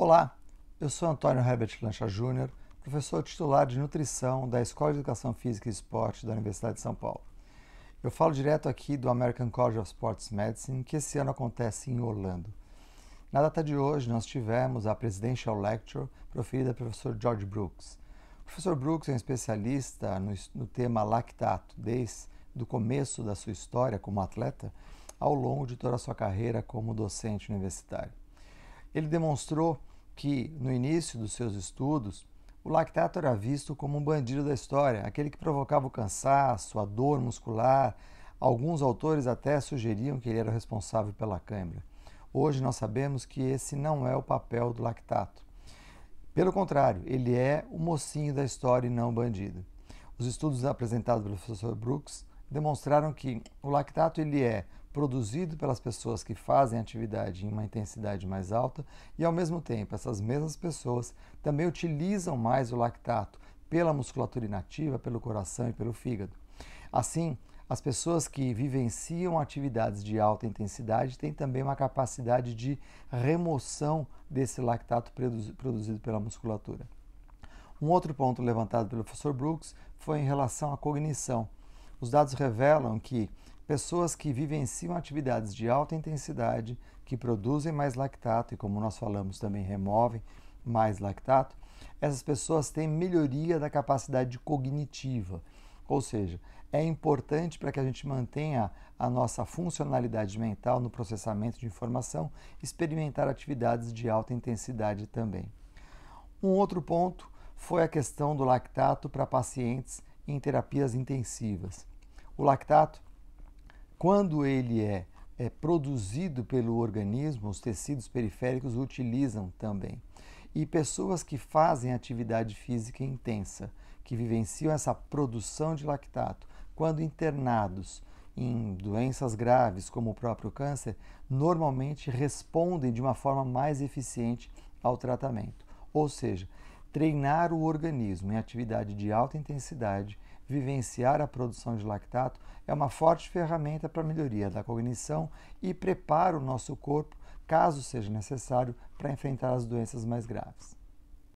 Olá, eu sou Antônio Herbert Lancha Júnior, professor titular de nutrição da Escola de Educação Física e Esporte da Universidade de São Paulo. Eu falo direto aqui do American College of Sports Medicine, que esse ano acontece em Orlando. Na data de hoje, nós tivemos a Presidential Lecture proferida pelo professor George Brooks. O professor Brooks é um especialista no, no tema lactato, desde o começo da sua história como atleta ao longo de toda a sua carreira como docente universitário. Ele demonstrou que, no início dos seus estudos, o lactato era visto como um bandido da história, aquele que provocava o cansaço, a dor muscular. Alguns autores até sugeriam que ele era responsável pela câimbra. Hoje nós sabemos que esse não é o papel do lactato. Pelo contrário, ele é o mocinho da história e não o bandido. Os estudos apresentados pelo professor Brooks demonstraram que o lactato ele é produzido pelas pessoas que fazem atividade em uma intensidade mais alta e, ao mesmo tempo, essas mesmas pessoas também utilizam mais o lactato pela musculatura inativa, pelo coração e pelo fígado. Assim, as pessoas que vivenciam atividades de alta intensidade têm também uma capacidade de remoção desse lactato produzido pela musculatura. Um outro ponto levantado pelo professor Brooks foi em relação à cognição. Os dados revelam que pessoas que vivenciam atividades de alta intensidade, que produzem mais lactato e, como nós falamos, também removem mais lactato, essas pessoas têm melhoria da capacidade cognitiva. Ou seja, é importante para que a gente mantenha a nossa funcionalidade mental no processamento de informação, experimentar atividades de alta intensidade também. Um outro ponto foi a questão do lactato para pacientes em terapias intensivas. O lactato, quando ele é, é produzido pelo organismo, os tecidos periféricos utilizam também. E pessoas que fazem atividade física intensa, que vivenciam essa produção de lactato, quando internados em doenças graves, como o próprio câncer, normalmente respondem de uma forma mais eficiente ao tratamento. Ou seja, treinar o organismo em atividade de alta intensidade vivenciar a produção de lactato é uma forte ferramenta para a melhoria da cognição e prepara o nosso corpo, caso seja necessário, para enfrentar as doenças mais graves.